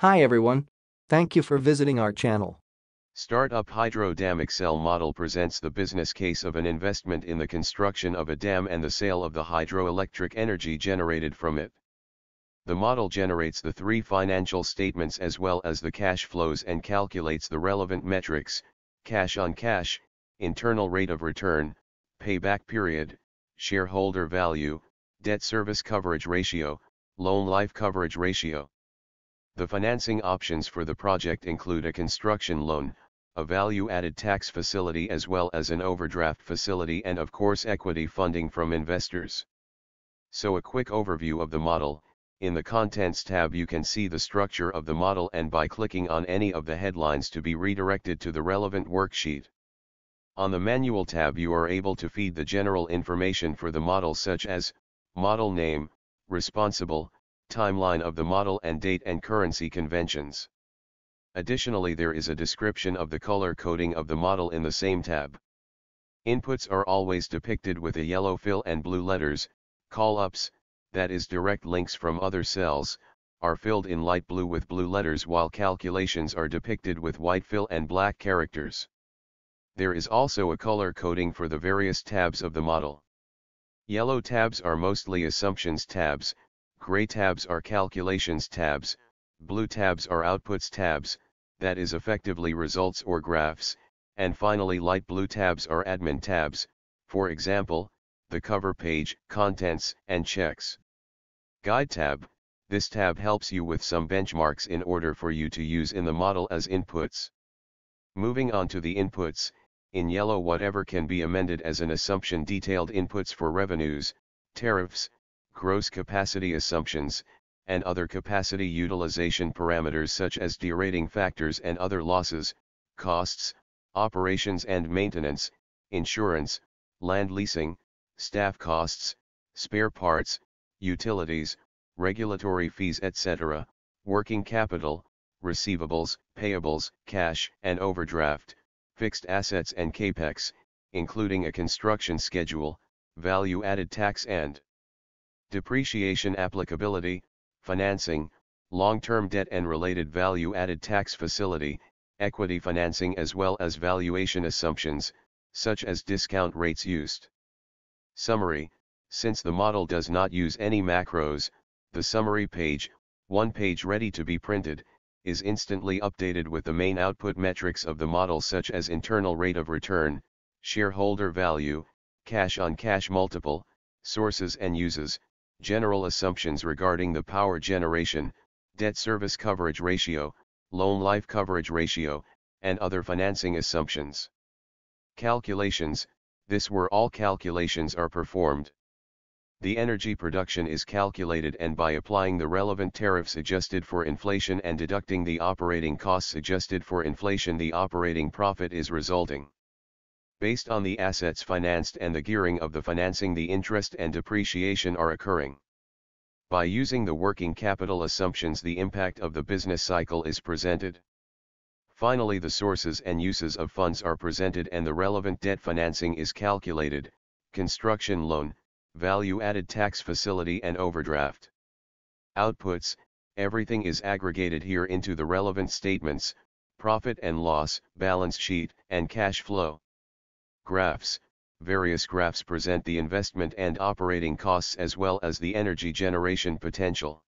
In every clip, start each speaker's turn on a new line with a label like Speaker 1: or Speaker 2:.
Speaker 1: Hi everyone. Thank you for visiting our channel.
Speaker 2: Startup Hydro Dam Excel model presents the business case of an investment in the construction of a dam and the sale of the hydroelectric energy generated from it. The model generates the three financial statements as well as the cash flows and calculates the relevant metrics, cash on cash, internal rate of return, payback period, shareholder value, debt service coverage ratio, loan life coverage ratio. The financing options for the project include a construction loan, a value-added tax facility as well as an overdraft facility and of course equity funding from investors. So a quick overview of the model, in the Contents tab you can see the structure of the model and by clicking on any of the headlines to be redirected to the relevant worksheet. On the Manual tab you are able to feed the general information for the model such as, model name, responsible, timeline of the model and date and currency conventions. Additionally there is a description of the color coding of the model in the same tab. Inputs are always depicted with a yellow fill and blue letters, call-ups, that is direct links from other cells, are filled in light blue with blue letters while calculations are depicted with white fill and black characters. There is also a color coding for the various tabs of the model. Yellow tabs are mostly assumptions tabs, gray tabs are calculations tabs, blue tabs are outputs tabs, that is effectively results or graphs, and finally light blue tabs are admin tabs, for example, the cover page, contents, and checks. Guide tab, this tab helps you with some benchmarks in order for you to use in the model as inputs. Moving on to the inputs, in yellow whatever can be amended as an assumption detailed inputs for revenues, tariffs, gross capacity assumptions, and other capacity utilization parameters such as derating factors and other losses, costs, operations and maintenance, insurance, land leasing, staff costs, spare parts, utilities, regulatory fees etc., working capital, receivables, payables, cash and overdraft, fixed assets and capex, including a construction schedule, value-added tax and depreciation applicability, financing, long-term debt and related value-added tax facility, equity financing as well as valuation assumptions, such as discount rates used. Summary, since the model does not use any macros, the summary page, one page ready to be printed, is instantly updated with the main output metrics of the model such as internal rate of return, shareholder value, cash on cash multiple, sources and uses, general assumptions regarding the power generation, debt service coverage ratio, loan life coverage ratio, and other financing assumptions. Calculations, this where all calculations are performed. The energy production is calculated and by applying the relevant tariffs adjusted for inflation and deducting the operating costs adjusted for inflation the operating profit is resulting. Based on the assets financed and the gearing of the financing the interest and depreciation are occurring. By using the working capital assumptions the impact of the business cycle is presented. Finally the sources and uses of funds are presented and the relevant debt financing is calculated, construction loan, value-added tax facility and overdraft. Outputs, everything is aggregated here into the relevant statements, profit and loss, balance sheet, and cash flow. Graphs, various graphs present the investment and operating costs as well as the energy generation potential.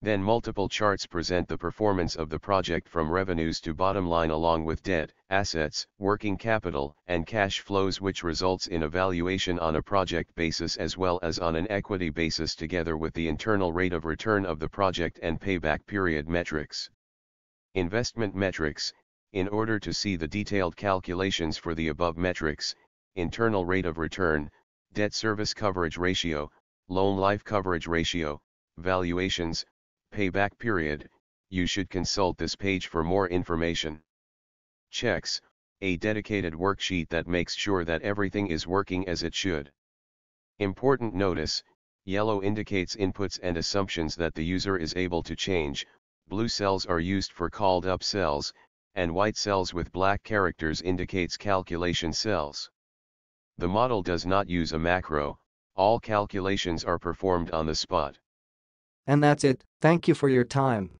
Speaker 2: Then multiple charts present the performance of the project from revenues to bottom line along with debt, assets, working capital, and cash flows which results in a valuation on a project basis as well as on an equity basis together with the internal rate of return of the project and payback period metrics. Investment metrics, in order to see the detailed calculations for the above metrics, internal rate of return, debt service coverage ratio, loan life coverage ratio, valuations, payback period, you should consult this page for more information. Checks, a dedicated worksheet that makes sure that everything is working as it should. Important notice, yellow indicates inputs and assumptions that the user is able to change, blue cells are used for called up cells, and white cells with black characters indicates calculation cells. The model does not use a macro, all calculations are performed on the spot.
Speaker 1: And that's it, thank you for your time.